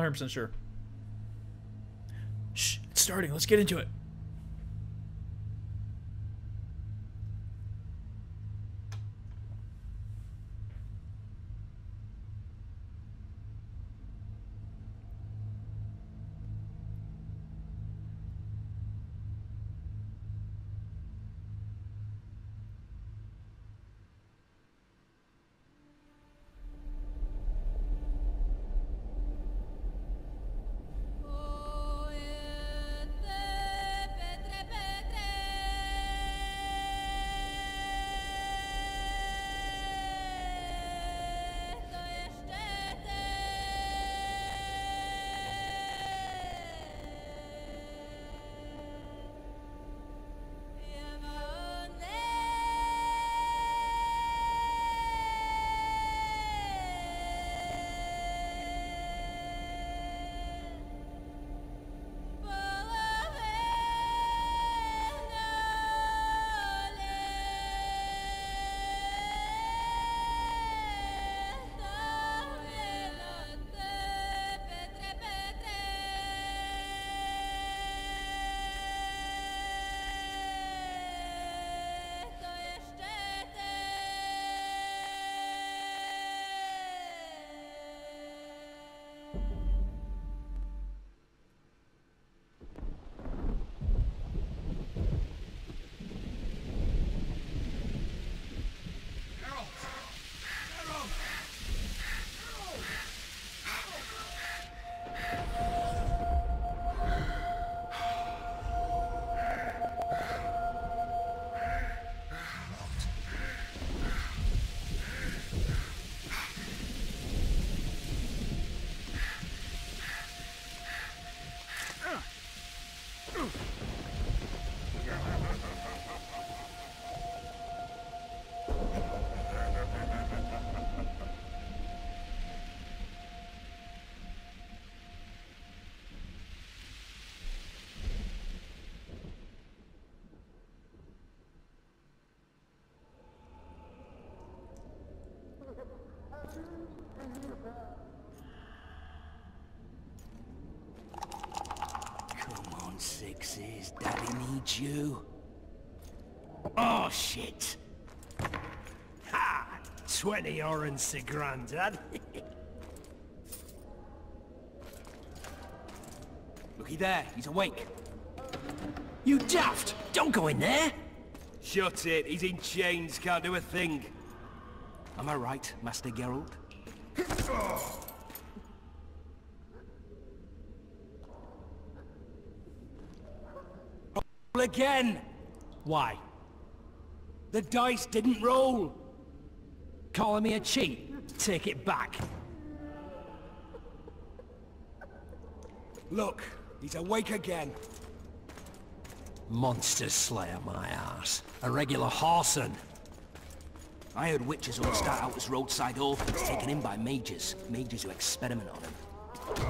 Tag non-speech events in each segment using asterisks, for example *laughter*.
not 100% sure. Shh, it's starting. Let's get into it. Needs you. Oh, shit. Ha! 20 orange to granddad. *laughs* Looky there, he's awake. You daft! Don't go in there! Shut it. He's in chains. Can't do a thing. Am I right, Master Geralt? *laughs* again! Why? The dice didn't roll! Calling me a cheat? Take it back. Look, he's awake again. Monster Slayer, my ass. A regular horson. I heard witchers all start out as roadside orphans taken in by mages. Mages who experiment on them.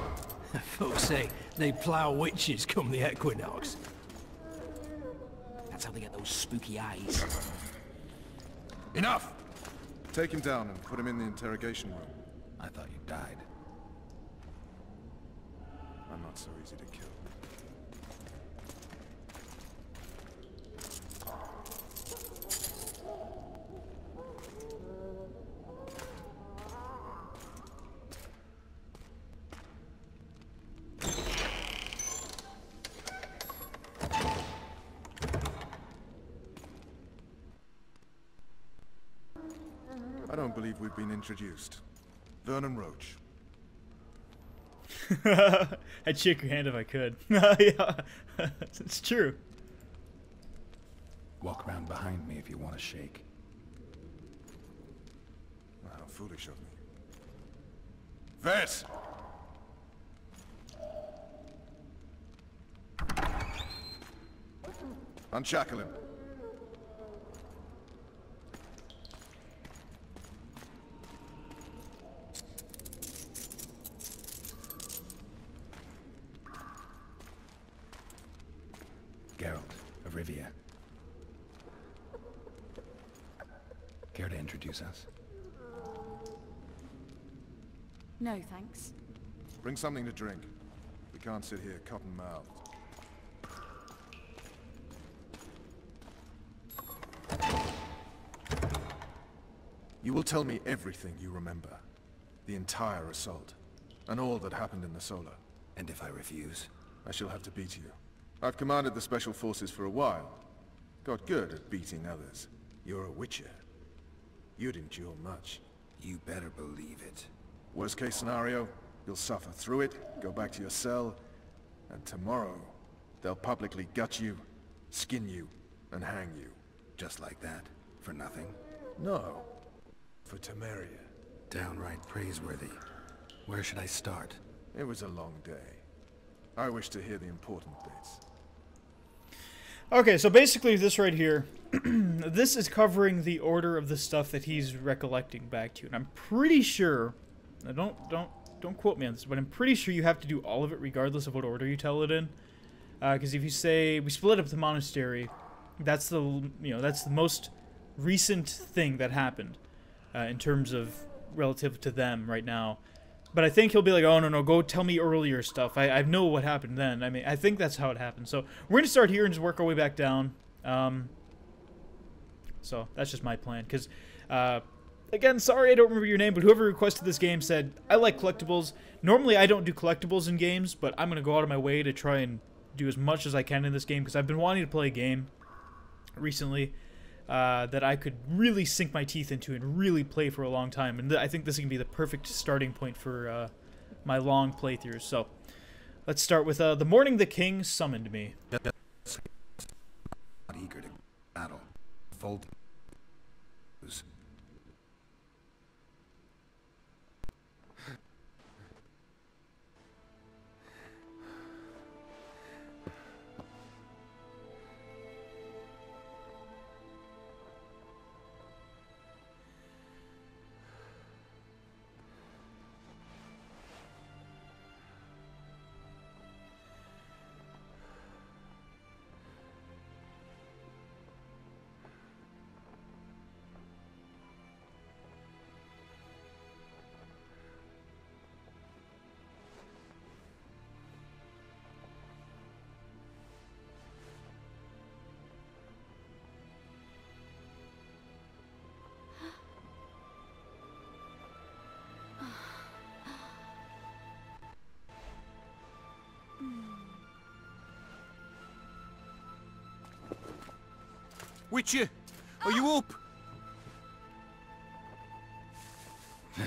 *laughs* Folks say they plough witches come the equinox. That's how they get those spooky eyes. Enough! Take him down and put him in the interrogation room. I thought you died. I'm not so easy to kill. I don't believe we've been introduced. Vernon Roach. *laughs* I'd shake your hand if I could. *laughs* yeah, *laughs* it's true. Walk around behind me if you want to shake. How foolish of me. Ves! Unshackle him. Geralt of Rivia. Care to introduce us? No, thanks. Bring something to drink. We can't sit here cotton-mouthed. You will tell me everything you remember. The entire assault. And all that happened in the Solar. And if I refuse? I shall have to beat you. I've commanded the Special Forces for a while. Got good at beating others. You're a Witcher. You'd endure much. You better believe it. Worst case scenario, you'll suffer through it, go back to your cell, and tomorrow, they'll publicly gut you, skin you, and hang you. Just like that? For nothing? No. For Temeria. Downright praiseworthy. Where should I start? It was a long day. I wish to hear the important bits. Okay, so basically this right here, *clears throat* this is covering the order of the stuff that he's recollecting back to, and I'm pretty sure. Now don't don't don't quote me on this, but I'm pretty sure you have to do all of it regardless of what order you tell it in. Because if you say we split up the monastery, that's the you know that's the most recent thing that happened uh, in terms of relative to them right now. But I think he'll be like, oh, no, no, go tell me earlier stuff. I, I know what happened then. I mean, I think that's how it happened. So we're going to start here and just work our way back down. Um, so that's just my plan. Because, uh, again, sorry I don't remember your name, but whoever requested this game said, I like collectibles. Normally I don't do collectibles in games, but I'm going to go out of my way to try and do as much as I can in this game because I've been wanting to play a game recently uh, that I could really sink my teeth into and really play for a long time. And I think this can be the perfect starting point for uh, my long playthroughs. So let's start with uh, the morning the king summoned me. Not eager to battle. Fold. Witcher, are you up? *sighs*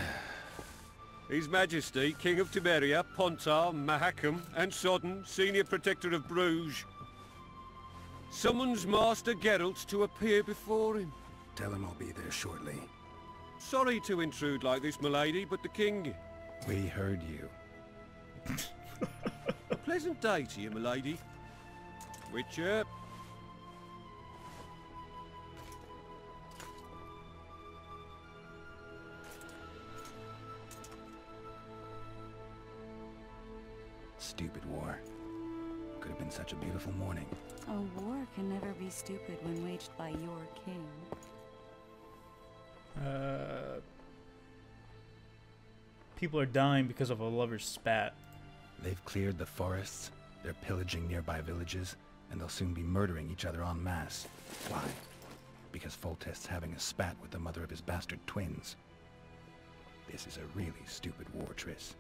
His Majesty, King of Temeria, Pontar, Mahakam, and Sodden, Senior Protector of Bruges, summons Master Geralt to appear before him. Tell him I'll be there shortly. Sorry to intrude like this, milady, but the king... We heard you. *laughs* A pleasant day to you, milady. Witcher, Stupid war. Could have been such a beautiful morning. A war can never be stupid when waged by your king. Uh, people are dying because of a lover's spat. They've cleared the forests, they're pillaging nearby villages, and they'll soon be murdering each other en masse. Why? Because Foltest's having a spat with the mother of his bastard twins. This is a really stupid war, Triss.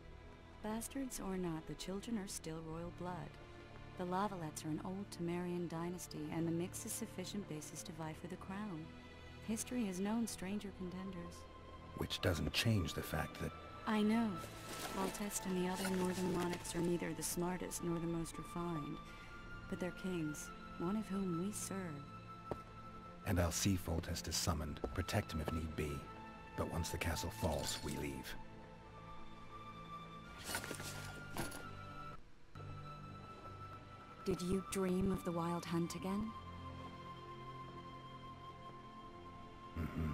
Bastards or not, the children are still royal blood. The Lavalettes are an old Temerian dynasty, and the mix is sufficient basis to vie for the crown. History has known stranger contenders. Which doesn't change the fact that I know. Foltest and the other northern monarchs are neither the smartest nor the most refined, but they're kings, one of whom we serve. And I'll see Foltest is summoned, protect him if need be. But once the castle falls, we leave. Did you dream of the wild hunt again? Mm-hmm.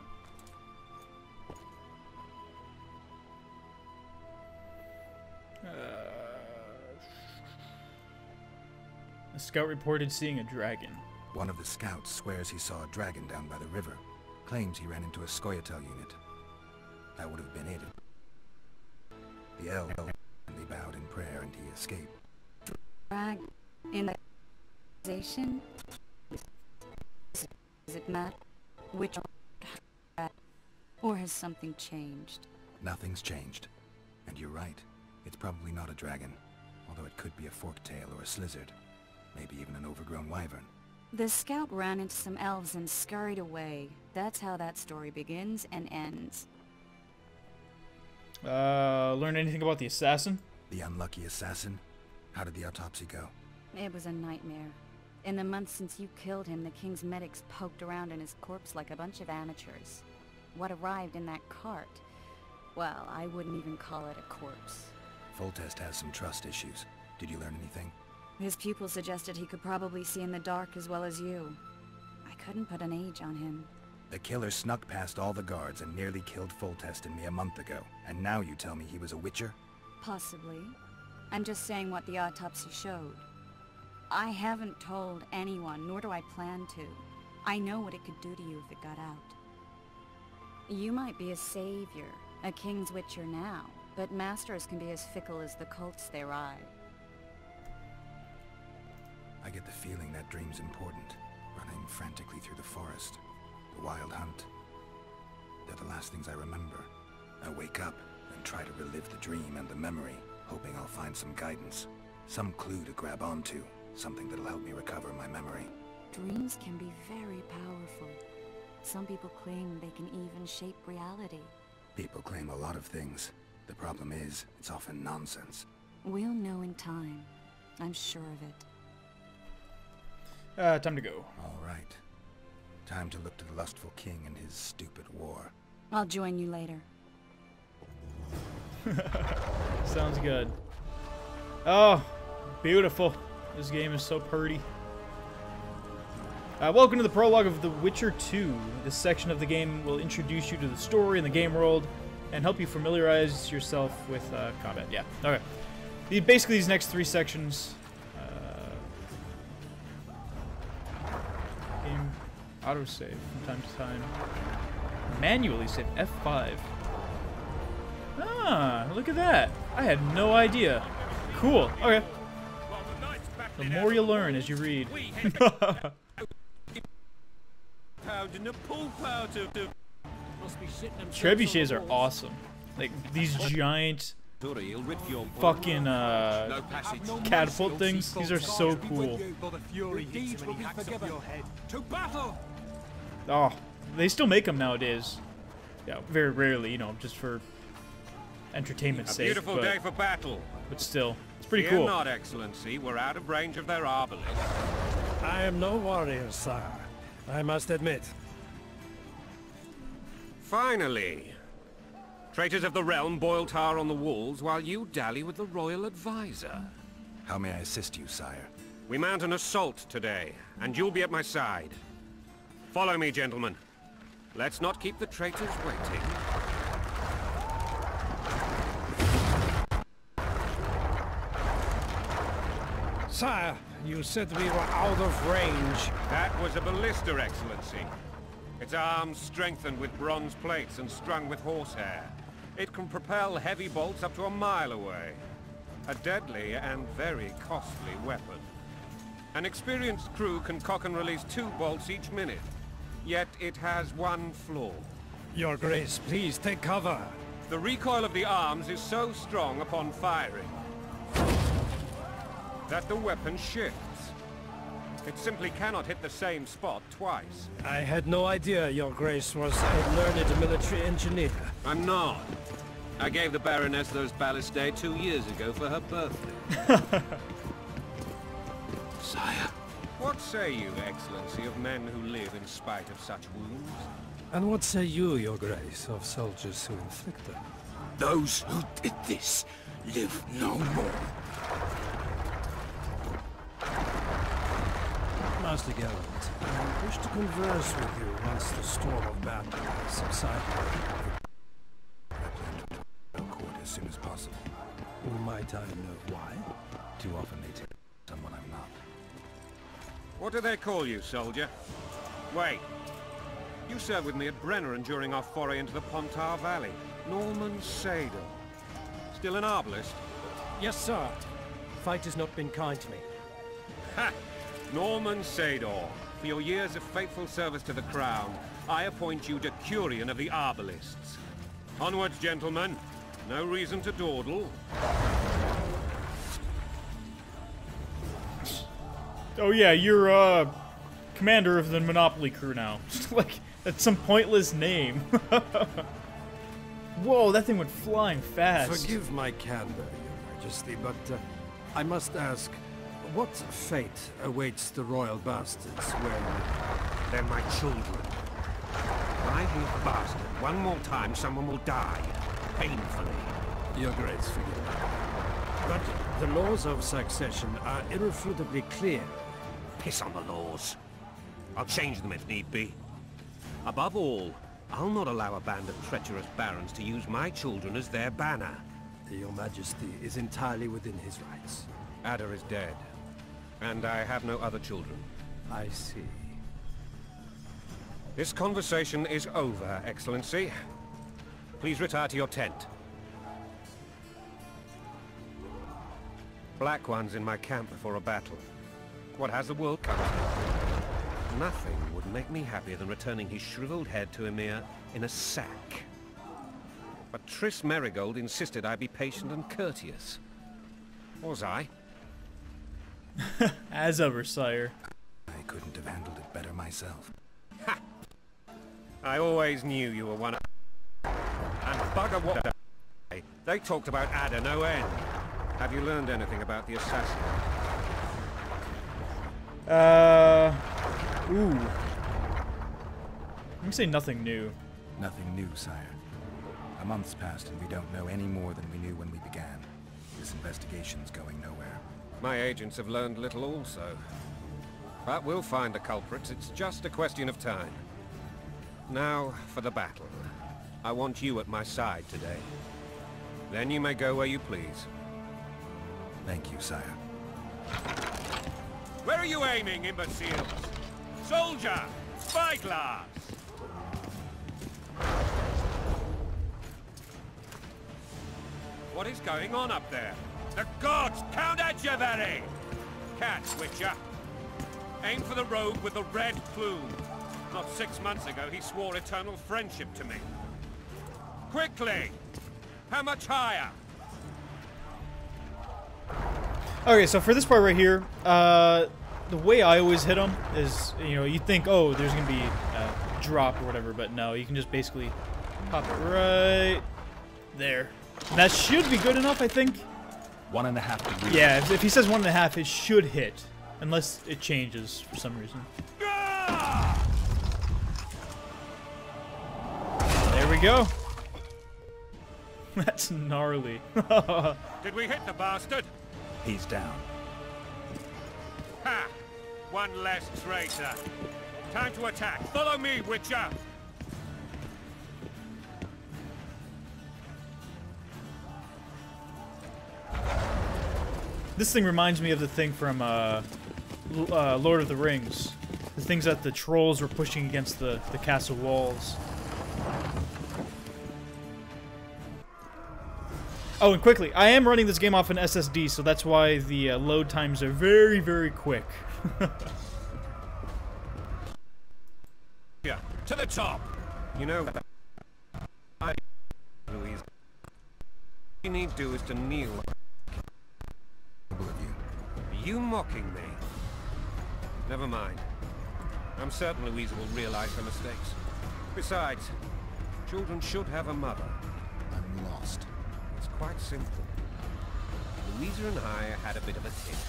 A scout reported seeing a dragon. One of the scouts swears he saw a dragon down by the river. Claims he ran into a Scoia'tael unit. That would have been it. The elves prayer and he escaped. Drag in the organization? Is it Matt? Which or has something changed? Nothing's changed. And you're right. It's probably not a dragon. Although it could be a forktail or a slyzard. Maybe even an overgrown wyvern. The scout ran into some elves and scurried away. That's how that story begins and ends. Uh, learn anything about the assassin? The unlucky assassin? How did the autopsy go? It was a nightmare. In the months since you killed him, the king's medics poked around in his corpse like a bunch of amateurs. What arrived in that cart? Well, I wouldn't even call it a corpse. Foltest has some trust issues. Did you learn anything? His pupil suggested he could probably see in the dark as well as you. I couldn't put an age on him. The killer snuck past all the guards and nearly killed Foltest and me a month ago. And now you tell me he was a witcher? Possibly. I'm just saying what the autopsy showed. I haven't told anyone, nor do I plan to. I know what it could do to you if it got out. You might be a savior, a king's witcher now, but masters can be as fickle as the cults they ride. I get the feeling that dream's important. Running frantically through the forest. The wild hunt. They're the last things I remember. I wake up try to relive the dream and the memory, hoping I'll find some guidance. Some clue to grab onto. Something that'll help me recover my memory. Dreams can be very powerful. Some people claim they can even shape reality. People claim a lot of things. The problem is, it's often nonsense. We'll know in time. I'm sure of it. Uh, time to go. All right. Time to look to the lustful king and his stupid war. I'll join you later. *laughs* Sounds good. Oh, beautiful. This game is so pretty. Uh, welcome to the prologue of The Witcher 2. This section of the game will introduce you to the story and the game world and help you familiarize yourself with uh, combat. Yeah, okay. The, basically, these next three sections... Uh, game from time to time. Manually save F5. Ah, look at that. I had no idea. Cool. Okay. The more you learn as you read. *laughs* Pounding the pool powder. Trebuchets are awesome. Like these giant fucking uh, catapult things. These are so cool. Oh, they still make them nowadays. Yeah, very rarely, you know, just for entertainment's A sake. beautiful but, day for battle. but still, it's pretty Fear cool. not, Excellency. We're out of range of their arbalists. I am no warrior, sire. I must admit. Finally. Traitors of the realm boil tar on the walls while you dally with the royal advisor. How may I assist you, sire? We mount an assault today, and you'll be at my side. Follow me, gentlemen. Let's not keep the traitors waiting. Sire, you said we were out of range. That was a ballista, Excellency. Its arms strengthened with bronze plates and strung with horsehair. It can propel heavy bolts up to a mile away. A deadly and very costly weapon. An experienced crew can cock and release two bolts each minute. Yet it has one flaw. Your grace, please take cover. The recoil of the arms is so strong upon firing that the weapon shifts. It simply cannot hit the same spot twice. I had no idea your grace was a learned military engineer. I'm not. I gave the Baroness those ballistae two years ago for her birthday. *laughs* Sire. What say you, Excellency, of men who live in spite of such wounds? And what say you, your grace, of soldiers who inflict them? Those who did this live no more. Master Gallant, I wish to converse with you once the storm of battle has subsided. I plan to tell court as soon as possible. Might I know why? Too often they take someone I'm not. What do they call you, soldier? Wait. You served with me at Brenneran during our foray into the Pontar Valley. Norman Sadel. Still an arbalist? Yes, sir. Fate has not been kind to me. Ha! Norman Sador, for your years of faithful service to the Crown, I appoint you Decurion of the Arbalists. Onwards, gentlemen. No reason to dawdle. Oh yeah, you're uh commander of the Monopoly crew now. *laughs* like that's some pointless name. *laughs* Whoa, that thing went flying fast. Forgive my candor, Your Majesty, but uh, I must ask, what fate awaits the royal bastards when... They're my children. I hear bastard one more time, someone will die. Painfully. Your Grace, forgive me. But the laws of succession are irrefutably clear. Piss on the laws. I'll change them if need be. Above all, I'll not allow a band of treacherous barons to use my children as their banner. Your Majesty is entirely within his rights. Ada is dead. And I have no other children. I see. This conversation is over, Excellency. Please retire to your tent. Black One's in my camp before a battle. What has the world come to? Nothing would make me happier than returning his shriveled head to Emhyr in a sack. But Triss Merigold insisted I be patient and courteous. Was I? *laughs* As ever, sire. I couldn't have handled it better myself. I always knew you were one of... And bugger what... They talked about Ada no end. Have you learned anything about the assassin? Uh, ooh. Let me say nothing new. Nothing new, sire. A month's passed and we don't know any more than we knew when we began. This investigation's going nowhere. My agents have learned little also. But we'll find the culprits. It's just a question of time. Now, for the battle. I want you at my side today. Then you may go where you please. Thank you, sire. Where are you aiming, imbeciles? Soldier! Spyglass! What is going on up there? The gods! Count Etcheverry! Catch, Witcher! Aim for the rogue with the red plume. Not six months ago, he swore eternal friendship to me. Quickly! How much higher? Okay, so for this part right here, uh, the way I always hit them is, you know, you think, oh, there's gonna be a drop or whatever, but no, you can just basically pop it right there. And that should be good enough, I think. One and a half degrees. Yeah, if, if he says one and a half, it should hit, unless it changes for some reason. There we go. *laughs* That's gnarly. *laughs* Did we hit the bastard? He's down. Ha! One less traitor. Time to attack. Follow me, Witcher! This thing reminds me of the thing from uh, uh, Lord of the Rings. The things that the trolls were pushing against the, the castle walls. Oh, and quickly, I am running this game off an SSD, so that's why the uh, load times are very, very quick. *laughs* Yeah, to the top! You know, I... Louise... All you need to do is to kneel. You mocking me? Never mind. I'm certain Louisa will realize her mistakes. Besides, children should have a mother. I'm lost. It's quite simple. Louisa and I had a bit of a tiff.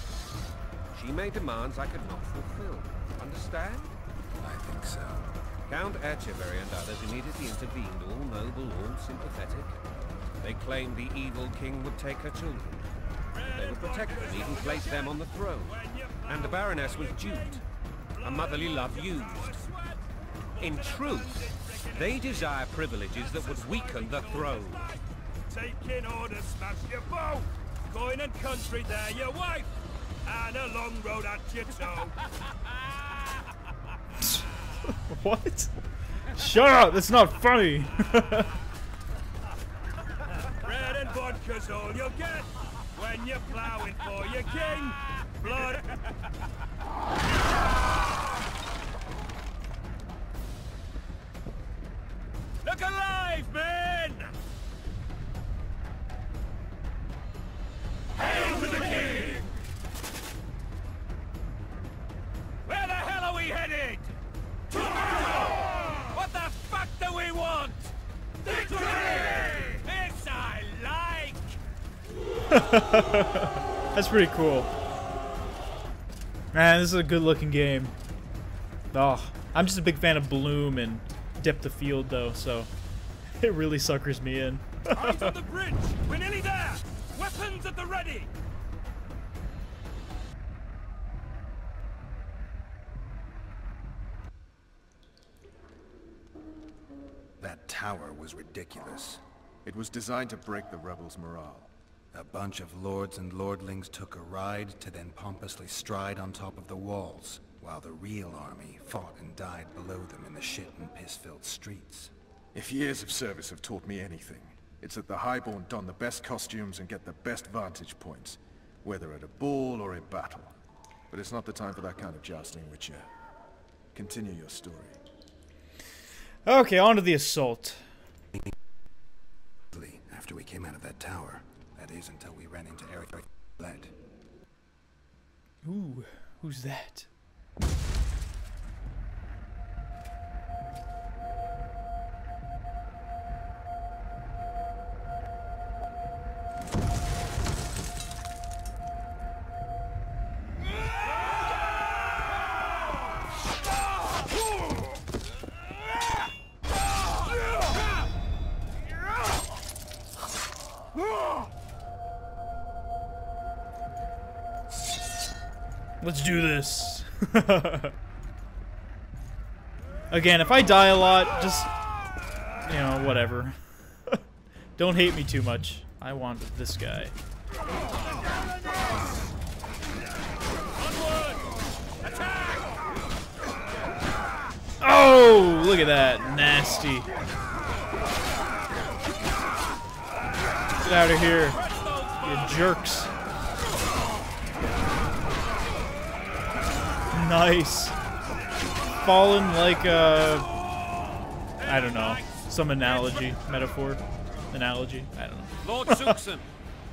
She made demands I could not fulfill. Understand? I think so. Count Etcheverry and others immediately intervened, all noble, all sympathetic. They claimed the evil king would take her children. They would protect them, even place them on the throne. And the Baroness was duped. A motherly love used. In truth, they desire privileges that would weaken the throne. Taking orders, smash your bow. Going and country there, your wife. And a long road at your toe. *laughs* what? Shut up! That's not funny! *laughs* Bread and vodka's all you'll get. When you're ploughing for your king. Blood. Look alive, men! Hail to the king! Where the hell are we headed? What the fuck do we want? Victory! This I like! That's pretty cool. Man, this is a good looking game. Oh, I'm just a big fan of Bloom and Depth of Field though, so *laughs* it really suckers me in. Eyes on *laughs* the bridge! We're nearly there! Weapons at the ready! That tower was ridiculous. It was designed to break the rebels' morale. A bunch of lords and lordlings took a ride to then pompously stride on top of the walls, while the real army fought and died below them in the shit and piss-filled streets. If years of service have taught me anything, it's that the Highborn don the best costumes and get the best vantage points, whether at a ball or in battle. But it's not the time for that kind of jousting, Witcher. Continue your story. Okay, on to the assault. After we came out of that tower. That is until we ran into Eric Led. Ooh, who's that? *laughs* Again, if I die a lot, just, you know, whatever. *laughs* Don't hate me too much. I want this guy. Oh, look at that. Nasty. Get out of here, you jerks. Nice. Fallen like a... I don't know. Some analogy, metaphor, analogy. I don't know. Lord *laughs* Suxon,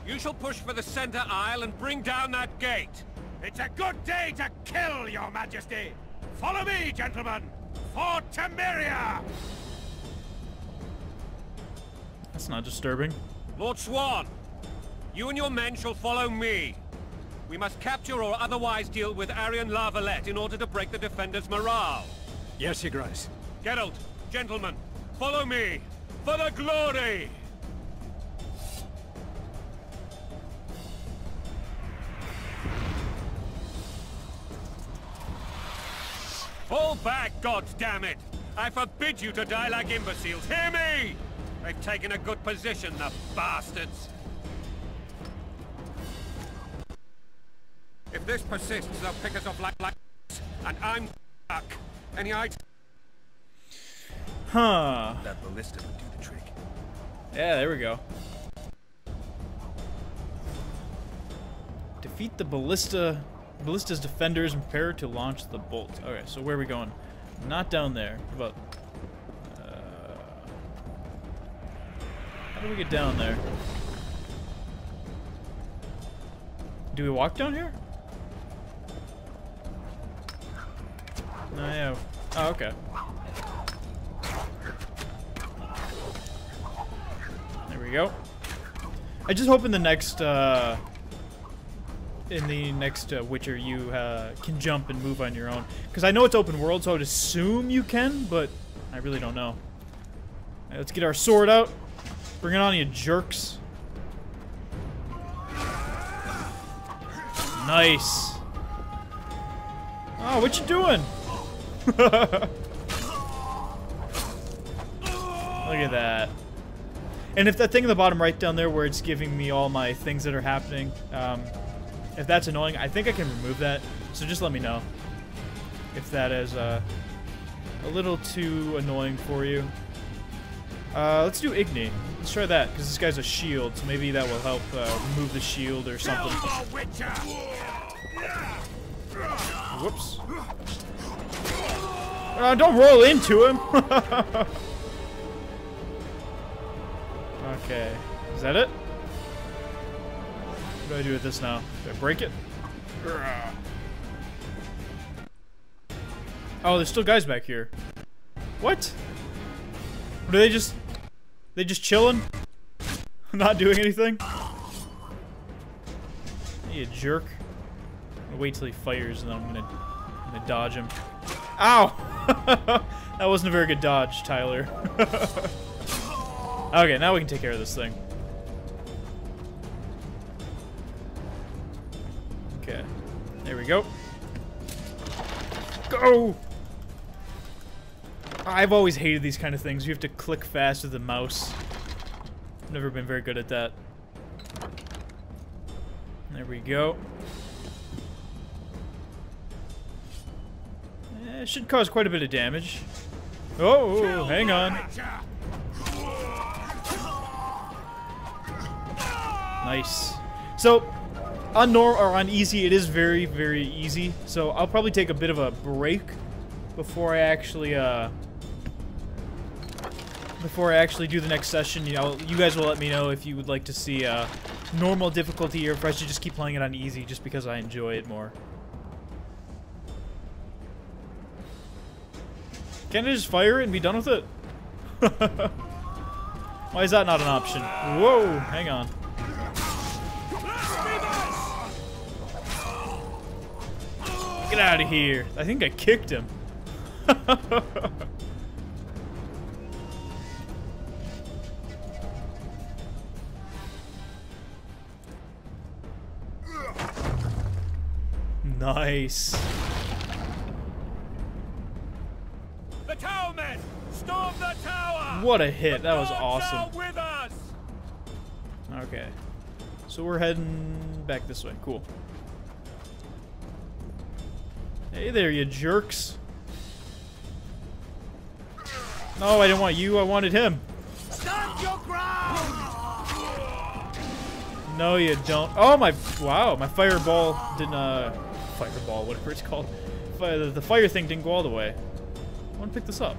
you shall push for the center aisle and bring down that gate. It's a good day to kill, your majesty! Follow me, gentlemen! For Temeria! That's not disturbing. Lord Swan, you and your men shall follow me. We must capture or otherwise deal with Aryan La Valette in order to break the defenders' morale. Yes, your grace. Geralt, gentlemen, follow me! For the glory! Fall back, goddammit! I forbid you to die like imbeciles. Hear me! They've taken a good position, the bastards. If this persists, they'll pick us off like like and I'm stuck. Any ideas? Huh. That ballista would do the trick. Yeah, there we go. Defeat the ballista, ballista's defenders and prepare to launch the bolt. Okay, so where are we going? Not down there. How about? Uh, how do we get down there? Do we walk down here? No. Oh, okay. There we go. I just hope in the next, uh, in the next uh, Witcher you uh, can jump and move on your own. Because I know it's open world, so I would assume you can, but I really don't know. Alright, let's get our sword out. Bring it on, you jerks. Nice. Oh, what you doing? *laughs* Look at that. And if that thing in the bottom right down there where it's giving me all my things that are happening, um, if that's annoying, I think I can remove that. So just let me know if that is uh, a little too annoying for you. Uh, let's do Igni. Let's try that, because this guy's a shield, so maybe that will help uh, remove the shield or something. Whoops. Uh, don't roll into him! *laughs* okay. Is that it? What do I do with this now? Do I break it? Oh, there's still guys back here. What? Are they just... They just chilling? *laughs* Not doing anything? You jerk. Wait till he fires and then I'm gonna, I'm gonna dodge him. Ow! *laughs* that wasn't a very good dodge, Tyler. *laughs* okay, now we can take care of this thing. Okay. There we go. Go! I've always hated these kind of things. You have to click fast with the mouse. Never been very good at that. There we go. It should cause quite a bit of damage. Oh, hang on. Nice. So, on nor or on easy, it is very, very easy. So I'll probably take a bit of a break before I actually, uh, before I actually do the next session. You know, you guys will let me know if you would like to see uh, normal difficulty or if I should just keep playing it on easy just because I enjoy it more. Can't I just fire it and be done with it? *laughs* Why is that not an option? Whoa, hang on. Get out of here. I think I kicked him. *laughs* nice. Storm the tower! What a hit. The That was awesome. with us! Okay. So we're heading back this way. Cool. Hey there, you jerks. No, I didn't want you. I wanted him. Stand your ground! No, you don't. Oh, my... Wow, my fireball didn't, uh... Fireball, whatever it's called. The fire thing didn't go all the way. I want to pick this up.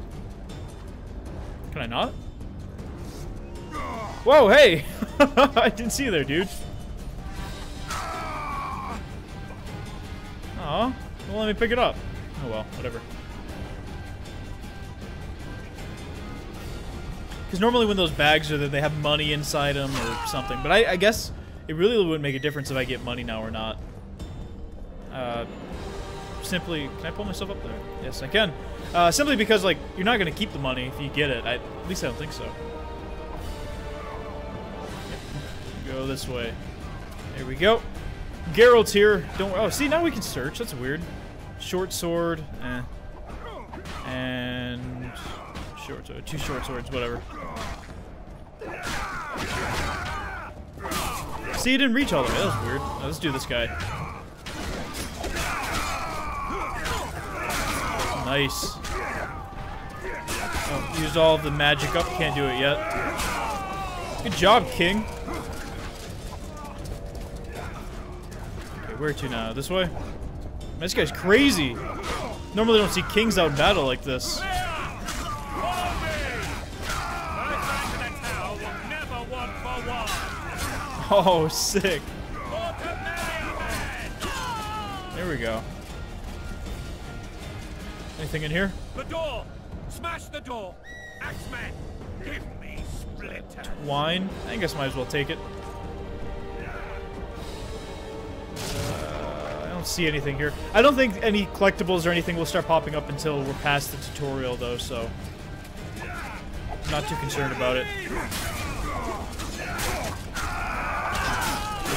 Can I not? Whoa, hey! *laughs* I didn't see you there, dude. Aw. Well, let me pick it up. Oh well, whatever. Because normally when those bags are there, they have money inside them or something. But I, I guess it really wouldn't make a difference if I get money now or not. Uh, simply, can I pull myself up there? Yes, I can. Uh, simply because, like, you're not going to keep the money if you get it. I, at least I don't think so. Go this way. There we go. Geralt's here. Don't. Oh, see, now we can search. That's weird. Short sword. Eh. And short sword. Two short swords. Whatever. See, it didn't reach all the way. That was weird. Let's do this guy. Nice. Used all of the magic up. Can't do it yet. Good job, King. Okay, where to now? This way? Man, this guy's crazy. Normally don't see kings out in battle like this. Oh, sick. There we go. Anything in here? The door! Smash the door! Axemen! Give me splitter! Wine? I guess I might as well take it. Uh, I don't see anything here. I don't think any collectibles or anything will start popping up until we're past the tutorial, though, so... Not too concerned about it.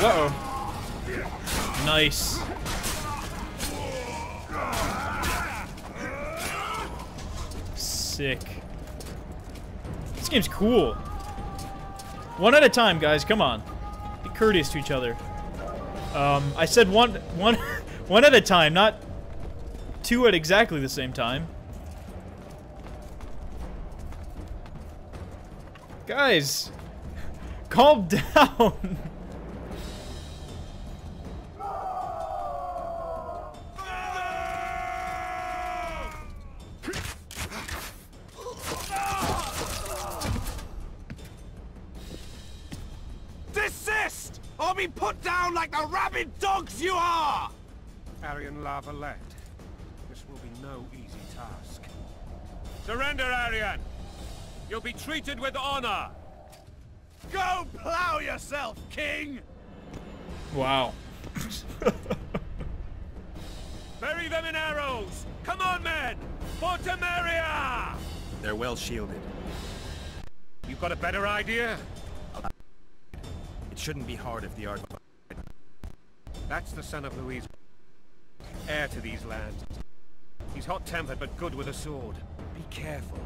Uh-oh. Nice. Sick. This game's cool. One at a time, guys. Come on. Be courteous to each other. Um, I said one, one, *laughs* one at a time, not two at exactly the same time. Guys, *laughs* calm *laughs* down. Be put down like the rabid dogs you are! Aryan La Valette. This will be no easy task. Surrender, Arian! You'll be treated with honor! Go plow yourself, king! Wow. *laughs* Bury them in arrows! Come on, men! For Temeria! They're well shielded. You've got a better idea? Shouldn't be hard if the art... That's the son of Louise. Heir to these lands. He's hot-tempered but good with a sword. Be careful.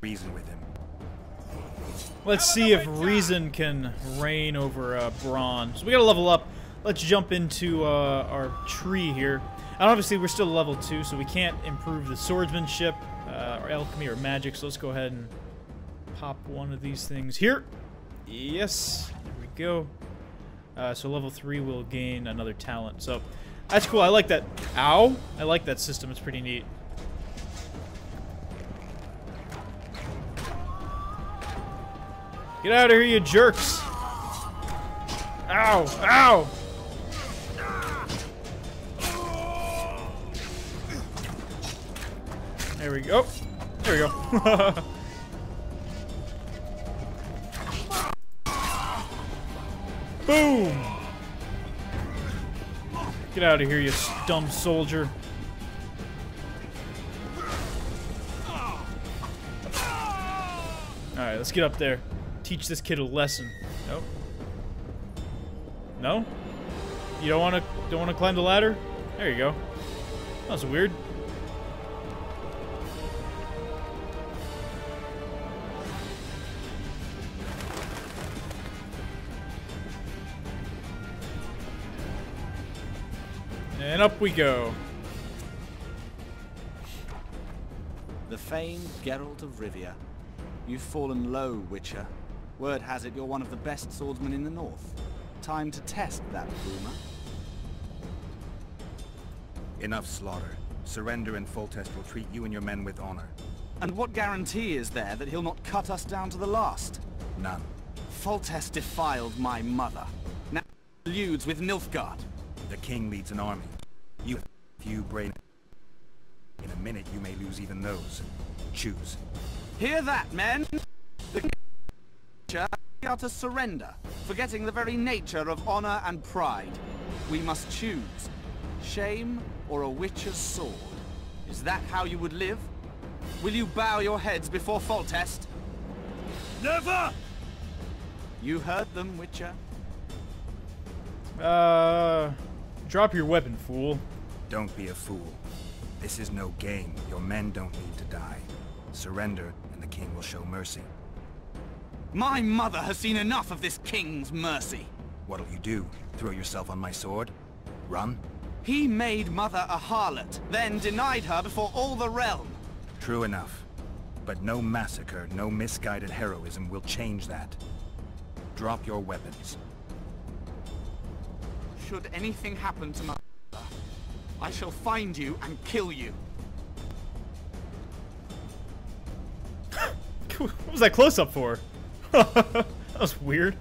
Reason with him. Let's see if reason can reign over uh, brawn. So we gotta level up. Let's jump into uh, our tree here. And obviously we're still level 2, so we can't improve the swordsmanship, uh, or alchemy, or magic. So let's go ahead and pop one of these things here. Yes, go. Uh, so level 3 will gain another talent. So that's cool. I like that. Ow! I like that system. It's pretty neat. Get out of here, you jerks! Ow! Ow! There we go. There we go. *laughs* Boom! Get out of here, you dumb soldier. Alright, let's get up there. Teach this kid a lesson. Nope. No? You don't wanna don't wanna climb the ladder? There you go. That was weird. And up we go. The famed Geralt of Rivia. You've fallen low, Witcher. Word has it you're one of the best swordsmen in the north. Time to test that rumor. Enough slaughter. Surrender and Foltest will treat you and your men with honor. And what guarantee is there that he'll not cut us down to the last? None. Foltest defiled my mother. Now alludes with Nilfgaard. The king leads an army. You few brain... In a minute you may lose even those. Choose. Hear that, men? The Witcher are to surrender, forgetting the very nature of honor and pride. We must choose. Shame or a Witcher's sword. Is that how you would live? Will you bow your heads before Foltest? Never! You heard them, Witcher. Uh, drop your weapon, fool. Don't be a fool. This is no game. Your men don't need to die. Surrender, and the king will show mercy. My mother has seen enough of this king's mercy. What'll you do? Throw yourself on my sword? Run? He made mother a harlot, then denied her before all the realm. True enough. But no massacre, no misguided heroism will change that. Drop your weapons. Should anything happen to my I shall find you and kill you. *laughs* what was that close up for? *laughs* that was weird.